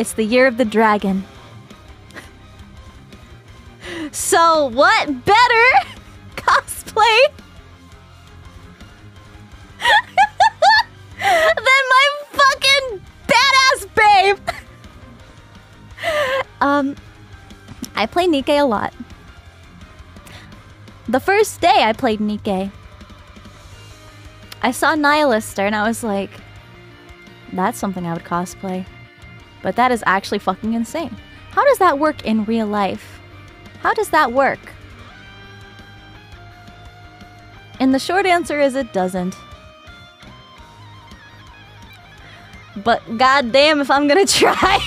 It's the year of the dragon. So, what better cosplay than my fucking badass babe? um, I play Nikke a lot. The first day I played Nikke, I saw Nihilister and I was like, that's something I would cosplay. But that is actually fucking insane. How does that work in real life? How does that work? And the short answer is it doesn't. But goddamn if I'm gonna try.